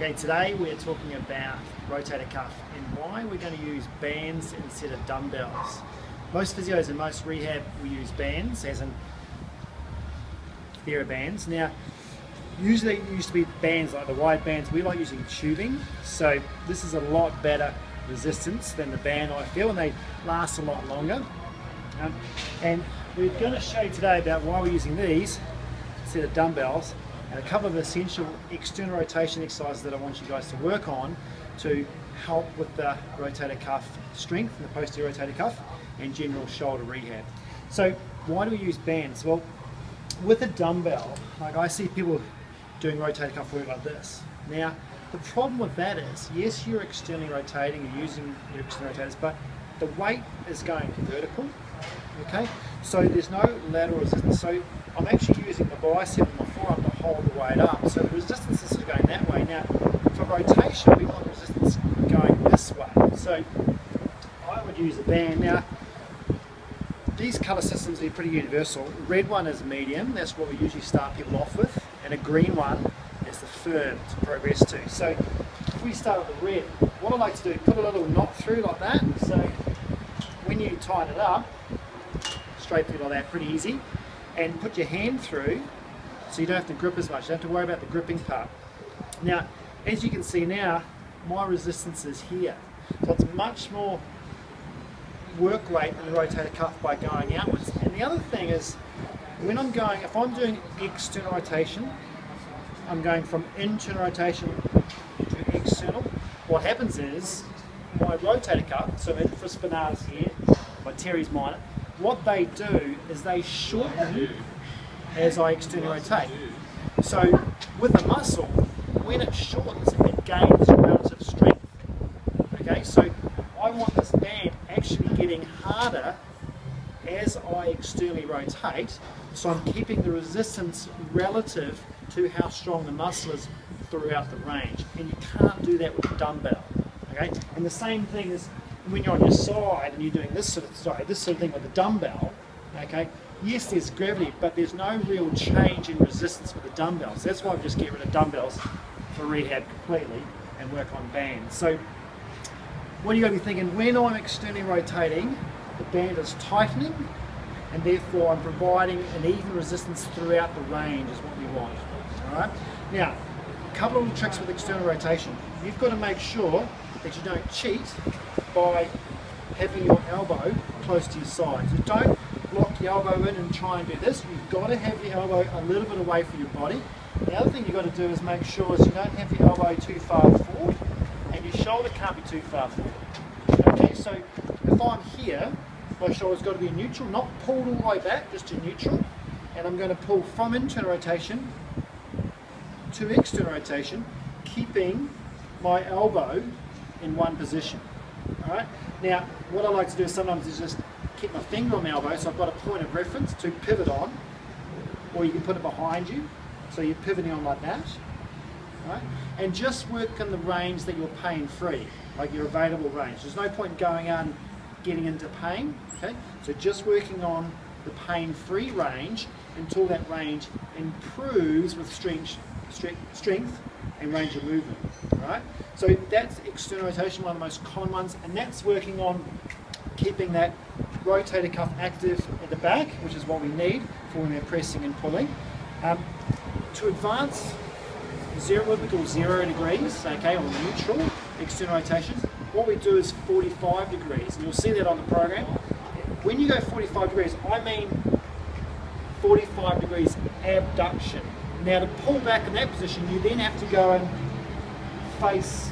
Okay, today we're talking about rotator cuff and why we're going to use bands instead of dumbbells. Most physios and most rehab we use bands, as in TheraBands. Now, usually it used to be bands like the wide bands. We like using tubing, so this is a lot better resistance than the band I feel, and they last a lot longer. Um, and we're going to show you today about why we're using these instead of dumbbells and a couple of essential external rotation exercises that I want you guys to work on to help with the rotator cuff strength and the posterior rotator cuff and general shoulder rehab. So why do we use bands? Well, with a dumbbell, like I see people doing rotator cuff work like this. Now, the problem with that is, yes, you're externally rotating, you're using your external rotators, but the weight is going vertical, okay? So there's no lateral resistance. So I'm actually using the bicep and my hold the weight up. So the resistance is going that way. Now, for rotation, we want resistance going this way. So I would use a band. Now, these colour systems are pretty universal. Red one is medium, that's what we usually start people off with, and a green one is the firm to progress to. So if we start with the red, what I like to do, put a little knot through like that, so when you tighten it up, straight through like that, pretty easy, and put your hand through so you don't have to grip as much, you don't have to worry about the gripping part. Now, as you can see now, my resistance is here. So it's much more work rate in the rotator cuff by going outwards. And the other thing is, when I'm going, if I'm doing external rotation, I'm going from internal rotation to external. What happens is, my rotator cuff, so infraspinatus here, my teres minor, what they do is they shorten as I externally rotate. So with the muscle, when it shortens, it gains relative strength. Okay, so I want this band actually getting harder as I externally rotate, so I'm keeping the resistance relative to how strong the muscle is throughout the range. And you can't do that with a dumbbell. Okay? And the same thing is when you're on your side and you're doing this sort of sorry, this sort of thing with a dumbbell, okay, yes there's gravity, but there's no real change in resistance with the dumbbells. That's why I just get rid of dumbbells for rehab completely and work on bands. So what are you going to be thinking? When I'm externally rotating, the band is tightening and therefore I'm providing an even resistance throughout the range is what we want. Alright? Now, a couple of tricks with external rotation. You've got to make sure that you don't cheat by having your elbow close to your side. So don't lock your elbow in and try and do this. You've got to have your elbow a little bit away from your body. The other thing you've got to do is make sure is you don't have your elbow too far forward and your shoulder can't be too far forward. Okay, so if I'm here, my shoulder's got to be neutral, not pulled all the way back, just to neutral. And I'm going to pull from internal rotation to external rotation, keeping my elbow in one position. Alright? Now, what I like to do sometimes is just keep my finger on my elbow so I've got a point of reference to pivot on, or you can put it behind you, so you're pivoting on like that. Right? And just work in the range that you're pain free, like your available range. There's no point going out and getting into pain. Okay? So just working on the pain free range until that range improves with strength, strength and range of movement. Right? So that's external rotation, one of the most common ones, and that's working on keeping that rotator cuff active at the back, which is what we need for when we're pressing and pulling. Um, to advance zero, what we call zero degrees, okay, or neutral external rotation, what we do is 45 degrees, and you'll see that on the program. When you go 45 degrees, I mean 45 degrees abduction. Now to pull back in that position, you then have to go and face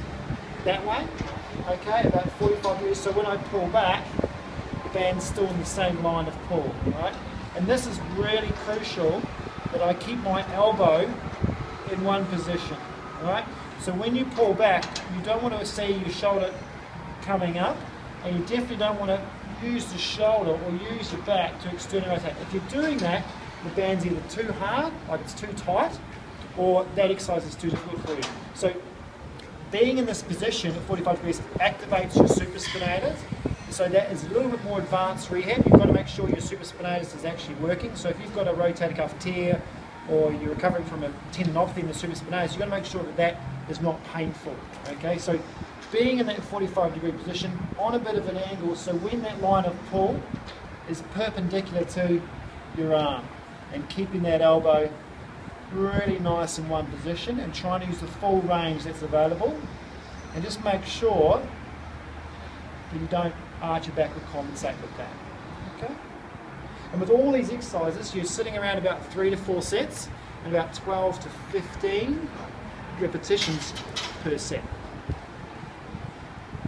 that way, okay, about 45 degrees. So when I pull back, the band's still in the same line of pull, right? And this is really crucial that I keep my elbow in one position, right? So when you pull back, you don't want to see your shoulder coming up, and you definitely don't want to use the shoulder or use your back to externally rotate. If you're doing that, the band's either too hard, like it's too tight, or that exercise is too difficult for you. So being in this position at 45 degrees activates your supraspinatus. So that is a little bit more advanced rehab. You've got to make sure your supraspinatus is actually working. So if you've got a rotator cuff tear or you're recovering from a tendinopathy in the supraspinatus, you've got to make sure that that is not painful. Okay, so being in that 45 degree position on a bit of an angle, so when that line of pull is perpendicular to your arm and keeping that elbow really nice in one position and trying to use the full range that's available and just make sure that you don't arch your back or compensate with that. Okay? And with all these exercises, you're sitting around about three to four sets and about 12 to 15 repetitions per set.